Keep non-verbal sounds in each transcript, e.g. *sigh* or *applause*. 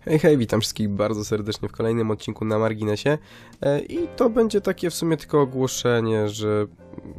Hej, hej, witam wszystkich bardzo serdecznie w kolejnym odcinku na marginesie e, i to będzie takie w sumie tylko ogłoszenie, że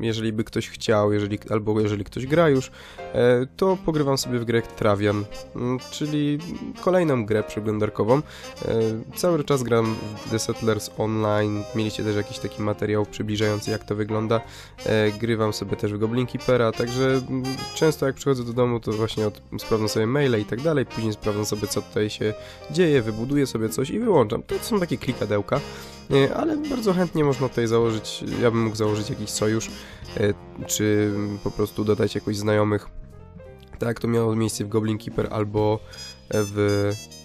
jeżeli by ktoś chciał, jeżeli, albo jeżeli ktoś gra już, e, to pogrywam sobie w grę Travian, mm, czyli kolejną grę przeglądarkową. E, cały czas gram w The Settlers Online, mieliście też jakiś taki materiał przybliżający jak to wygląda. Grywam sobie też w Goblin Keepera, także mm, często jak przychodzę do domu to właśnie od, sprawdzam sobie maile i tak dalej, później sprawdzam sobie co tutaj się dzieje, wybuduję sobie coś i wyłączam. To są takie klikadełka, ale bardzo chętnie można tutaj założyć, ja bym mógł założyć jakiś sojusz, e, czy po prostu dodać jakoś znajomych. Tak, to miało miejsce w Goblin Keeper albo w e,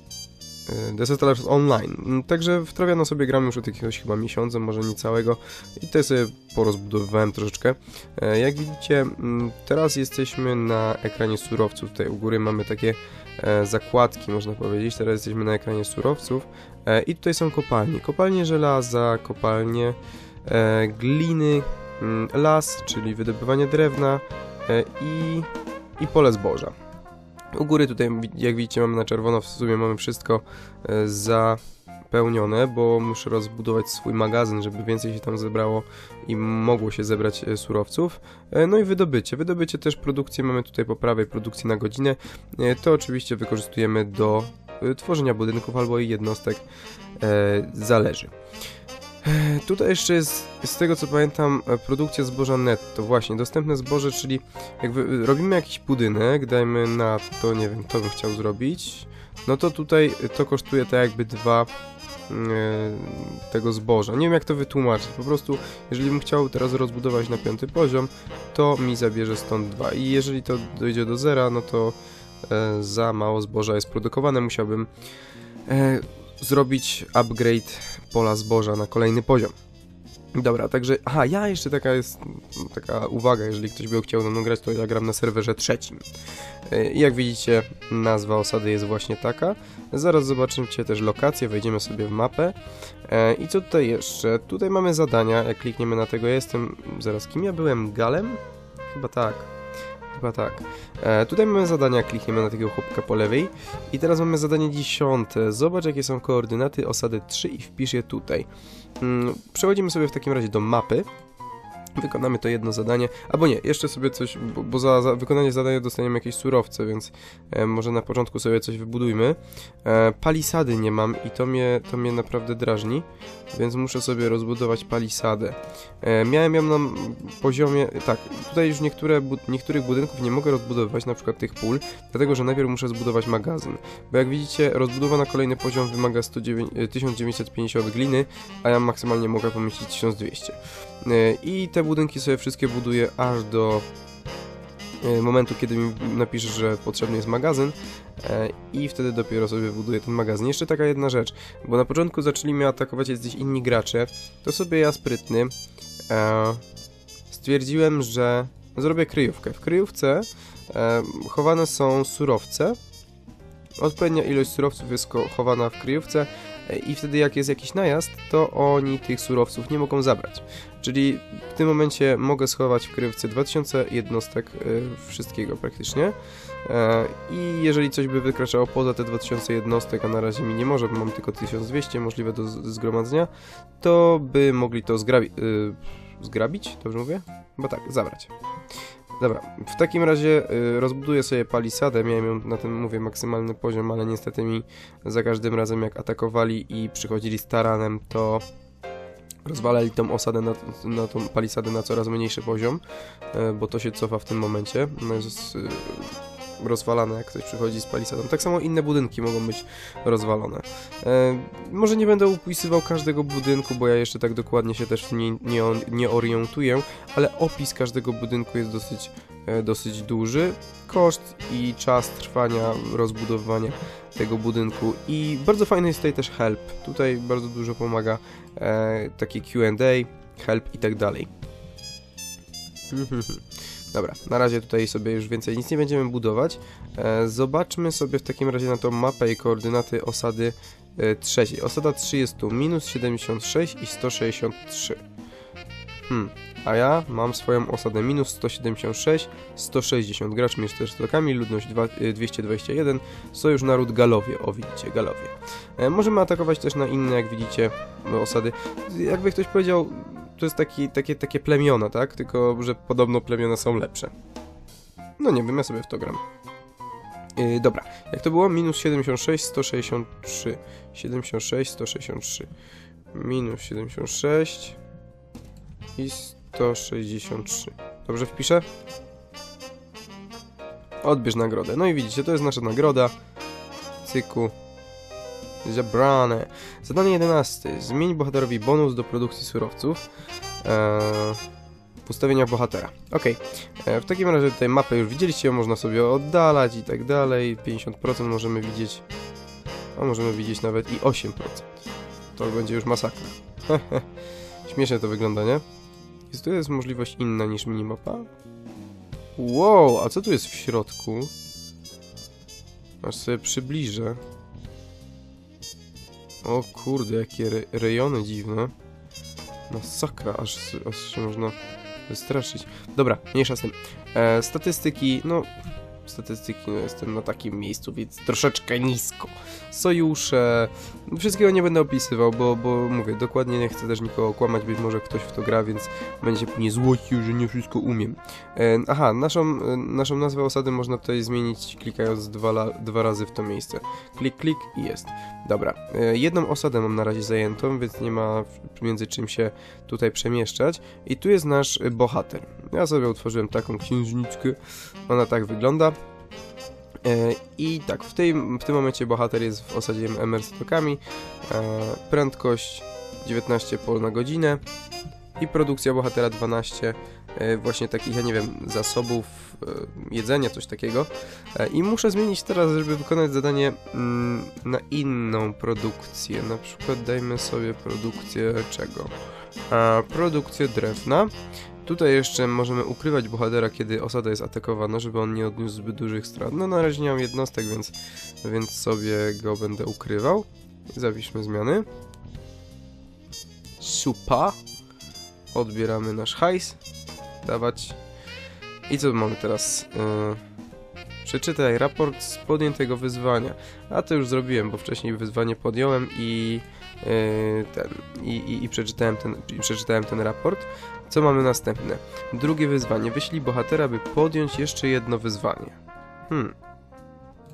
The Settlers Online. Także wtrawiano sobie gramy już od jakiegoś chyba miesiąca, może niecałego i tutaj sobie porozbudowywałem troszeczkę. E, jak widzicie, teraz jesteśmy na ekranie surowców. Tutaj u góry mamy takie E, zakładki, można powiedzieć. Teraz jesteśmy na ekranie surowców e, i tutaj są kopalnie. Kopalnie żelaza, kopalnie gliny, las, czyli wydobywanie drewna i, i pole zboża. U góry tutaj, jak widzicie, mamy na czerwono, w sumie mamy wszystko za pełnione, bo muszę rozbudować swój magazyn, żeby więcej się tam zebrało i mogło się zebrać e, surowców. E, no i wydobycie. Wydobycie też produkcję mamy tutaj po prawej, produkcji na godzinę. E, to oczywiście wykorzystujemy do tworzenia budynków albo jednostek. Zależy. Tutaj jeszcze jest, z tego co pamiętam, produkcja zboża netto. Właśnie, dostępne zboże, czyli jak robimy jakiś budynek, dajmy na to, nie wiem, to bym chciał zrobić, no to tutaj to kosztuje tak jakby dwa E, tego zboża. Nie wiem jak to wytłumaczyć, po prostu jeżeli bym chciał teraz rozbudować na piąty poziom, to mi zabierze stąd dwa i jeżeli to dojdzie do zera, no to e, za mało zboża jest produkowane, musiałbym e, zrobić upgrade pola zboża na kolejny poziom. Dobra, także, aha, ja jeszcze taka jest, taka uwaga, jeżeli ktoś by chciał mną grać, to ja gram na serwerze trzecim. E, jak widzicie, nazwa osady jest właśnie taka. Zaraz zobaczycie też lokację, wejdziemy sobie w mapę. E, I co tutaj jeszcze? Tutaj mamy zadania, jak klikniemy na tego, ja jestem, zaraz, kim ja byłem? Galem? Chyba tak. Chyba tak. E, tutaj mamy zadania, klikniemy na tego chłopka po lewej. I teraz mamy zadanie dziesiąte. Zobacz, jakie są koordynaty osady 3 i wpisz je tutaj. Mm, przechodzimy sobie w takim razie do mapy. Wykonamy to jedno zadanie, albo nie, jeszcze sobie coś, bo, bo za, za, wykonanie zadania dostaniemy jakieś surowce, więc e, może na początku sobie coś wybudujmy. E, palisady nie mam i to mnie, to mnie naprawdę drażni, więc muszę sobie rozbudować palisadę. E, miałem ją na poziomie, tak, tutaj już niektóre, bu niektórych budynków nie mogę rozbudowywać, na przykład tych pól, dlatego że najpierw muszę zbudować magazyn. Bo jak widzicie, rozbudowa na kolejny poziom wymaga 109, 1950 gliny, a ja maksymalnie mogę pomieścić 1200. E, I te budynki sobie wszystkie buduję aż do e, momentu, kiedy mi napisze, że potrzebny jest magazyn e, i wtedy dopiero sobie buduję ten magazyn. Jeszcze taka jedna rzecz, bo na początku zaczęli mnie atakować gdzieś inni gracze, to sobie ja sprytny stwierdziłem, że zrobię kryjówkę. W kryjówce chowane są surowce, odpowiednia ilość surowców jest chowana w kryjówce i wtedy jak jest jakiś najazd, to oni tych surowców nie mogą zabrać. Czyli w tym momencie mogę schować w kryjówce 2000 jednostek y, wszystkiego praktycznie e, i jeżeli coś by wykraczało poza te 2000 jednostek, a na razie mi nie może, bo mam tylko 1200 możliwe do zgromadzenia, to by mogli to zgrabi y, zgrabić, dobrze mówię? Bo tak, zabrać. Dobra, w takim razie y, rozbuduję sobie palisadę, miałem ją na tym, mówię, maksymalny poziom, ale niestety mi za każdym razem jak atakowali i przychodzili z taranem, to rozwalali tą osadę na, na tą palisadę na coraz mniejszy poziom, y, bo to się cofa w tym momencie. No jest, y, rozwalane, jak ktoś przychodzi z palisadą. Tak samo inne budynki mogą być rozwalone. E, może nie będę upisywał każdego budynku, bo ja jeszcze tak dokładnie się też nie, nie, nie orientuję, ale opis każdego budynku jest dosyć, e, dosyć duży. Koszt i czas trwania rozbudowywania tego budynku i bardzo fajny jest tutaj też help. Tutaj bardzo dużo pomaga e, takie Q&A, help i tak dalej. *laughs* Dobra, na razie tutaj sobie już więcej nic nie będziemy budować. E, zobaczmy sobie w takim razie na tą mapę i koordynaty osady e, trzeciej. Osada 3 jest tu minus 76 i 163. Hmm, a ja mam swoją osadę minus 176, 160 graczy między czterostokami, ludność dwa- y, 221, sojusz naród Galowie, o widzicie, Galowie. E, możemy atakować też na inne, jak widzicie, osady. Jakby ktoś powiedział, to jest taki, takie, takie plemiona, tak? Tylko, że podobno plemiona są lepsze. No nie wiem, ja sobie w to gram. Yy, dobra, jak to było? Minus 76, 163. 76, 163. Minus 76 i 163. Dobrze wpiszę? Odbierz nagrodę. No i widzicie, to jest nasza nagroda. Cyku. Zebrane. Zadanie 11. Zmień bohaterowi bonus do produkcji surowców. Eee, ustawienia bohatera. Ok. W takim razie tutaj mapę już widzieliście, można sobie oddalać i tak dalej. 50% możemy widzieć. A możemy widzieć nawet i 8%. To będzie już masakra. *laughs* Śmiesznie to wygląda, nie? Tu jest możliwość inna niż minimapa? Wow, a co tu jest w środku? Aż sobie przybliżę. O kurde, jakie re rejony dziwne. Masakra, aż, aż się można wystraszyć. Dobra, mniejsza z tym. E, statystyki, no... Statystyki, no jestem na takim miejscu, więc troszeczkę nisko. Sojusze... Wszystkiego nie będę opisywał, bo, bo mówię, dokładnie nie chcę też nikogo okłamać, być może ktoś w to gra, więc będzie mnie złocił, że nie wszystko umiem. E, aha, naszą, e, naszą nazwę osady można tutaj zmienić klikając dwa, la, dwa razy w to miejsce. Klik, klik i jest. Dobra, e, jedną osadę mam na razie zajętą, więc nie ma między czym się tutaj przemieszczać. I tu jest nasz bohater. Ja sobie utworzyłem taką księżniczkę. Ona tak wygląda. E, I tak, w, tej, w tym momencie bohater jest w osadzie MR stokami. E, prędkość 19 pol na godzinę. I produkcja bohatera 12 e, właśnie takich, ja nie wiem, zasobów jedzenia, coś takiego. I muszę zmienić teraz, żeby wykonać zadanie mm, na inną produkcję. Na przykład dajmy sobie produkcję czego? Produkcję drewna. Tutaj jeszcze możemy ukrywać bohatera, kiedy osada jest atakowana, żeby on nie odniósł zbyt dużych strat. No na razie nie mam jednostek, więc, więc sobie go będę ukrywał. Zapiszmy zmiany. Supa. Odbieramy nasz hajs. Dawać. I co mamy teraz? Yy... Przeczytaj raport z podjętego wyzwania. A to już zrobiłem, bo wcześniej wyzwanie podjąłem i ten i, i, i, przeczytałem ten, i przeczytałem ten raport. Co mamy następne? Drugie wyzwanie. Wyślij bohatera, by podjąć jeszcze jedno wyzwanie. Hmm.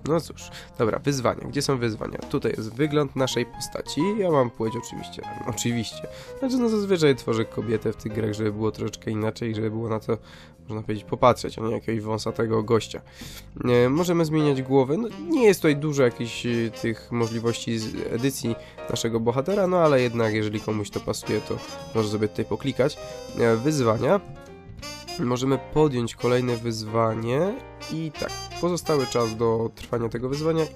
No cóż, dobra, wyzwania. Gdzie są wyzwania? Tutaj jest wygląd naszej postaci. Ja mam płeć oczywiście. Oczywiście. Znaczy, no zazwyczaj tworzę kobietę w tych grach, żeby było troszeczkę inaczej, żeby było na to, można powiedzieć, popatrzeć, a nie jakiegoś wąsatego gościa. E, możemy zmieniać głowę. No, nie jest tutaj dużo jakichś e, tych możliwości z edycji naszego bohatera, no ale jednak, jeżeli komuś to pasuje, to może sobie tutaj poklikać. E, wyzwania. Możemy podjąć kolejne wyzwanie i tak, pozostały czas do trwania tego wyzwania, yy,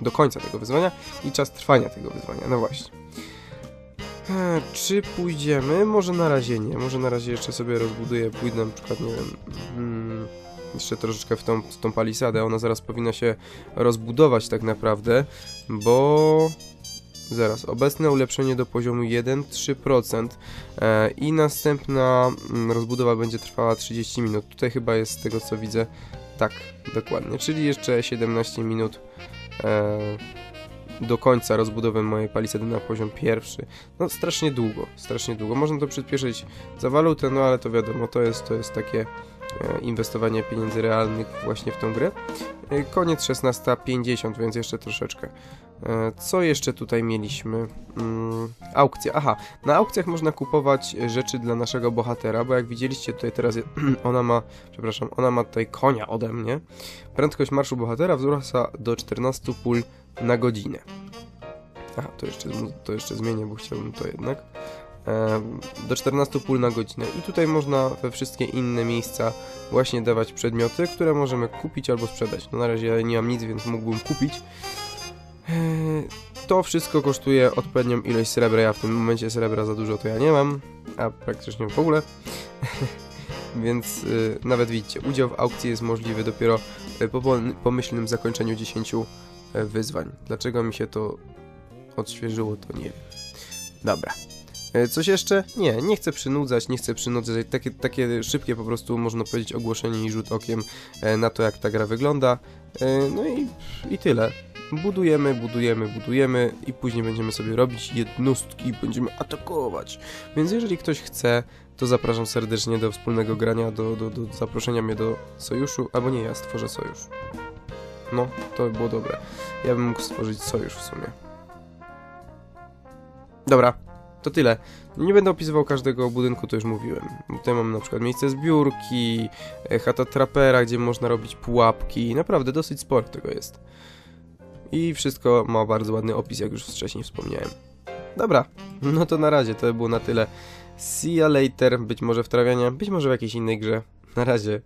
do końca tego wyzwania i czas trwania tego wyzwania, no właśnie. E, czy pójdziemy? Może na razie nie, może na razie jeszcze sobie rozbuduję, pójdę na przykład, nie wiem, hmm, jeszcze troszeczkę w tą, w tą palisadę, ona zaraz powinna się rozbudować tak naprawdę, bo Zaraz, obecne ulepszenie do poziomu 1, 3% e, i następna mm, rozbudowa będzie trwała 30 minut. Tutaj chyba jest z tego co widzę, tak, dokładnie, czyli jeszcze 17 minut e, do końca rozbudowy mojej palisady na poziom pierwszy. No strasznie długo, strasznie długo. Można to przyspieszyć za walutę, no ale to wiadomo, to jest, to jest takie e, inwestowanie pieniędzy realnych właśnie w tą grę. Koniec 16.50, więc jeszcze troszeczkę. E, co jeszcze tutaj mieliśmy? Mm, aukcja. Aha, na aukcjach można kupować rzeczy dla naszego bohatera, bo jak widzieliście tutaj teraz *clears throat* ona ma, przepraszam, ona ma tutaj konia ode mnie. Prędkość marszu bohatera wzrasta do 14 pól na godzinę. Aha, to jeszcze, to jeszcze zmienię, bo chciałbym to jednak. E, do 14 pól na godzinę. I tutaj można we wszystkie inne miejsca właśnie dawać przedmioty, które możemy kupić albo sprzedać. No na razie ja nie mam nic, więc mógłbym kupić. To wszystko kosztuje odpowiednią ilość srebra. Ja w tym momencie srebra za dużo to ja nie mam, a praktycznie w ogóle. *laughs* Więc y, nawet widzicie, udział w aukcji jest możliwy dopiero y, po pomyślnym zakończeniu 10 y, wyzwań. Dlaczego mi się to odświeżyło, to nie wiem. Dobra. E, Coś jeszcze? Nie, nie chcę przynudzać, nie chcę przynudzać. Takie, takie szybkie po prostu, można powiedzieć, ogłoszenie i rzut okiem na to, jak ta gra wygląda. No i, i tyle. Budujemy, budujemy, budujemy i później będziemy sobie robić jednostki, będziemy atakować. Więc jeżeli ktoś chce, to zapraszam serdecznie do wspólnego grania, do, do, do zaproszenia mnie do sojuszu, albo nie, ja stworzę sojusz. No, to by było dobre. Ja bym mógł stworzyć sojusz w sumie. Dobra, to tyle. Nie będę opisywał każdego budynku, to już mówiłem. Tutaj mam na przykład miejsce zbiórki, e, chata trapera, gdzie można robić pułapki. Naprawdę dosyć sporo tego jest. I wszystko ma bardzo ładny opis, jak już wcześniej wspomniałem. Dobra, no to na razie to by było na tyle. See ya later, być może w trawiania, być może w jakiejś innej grze. Na razie,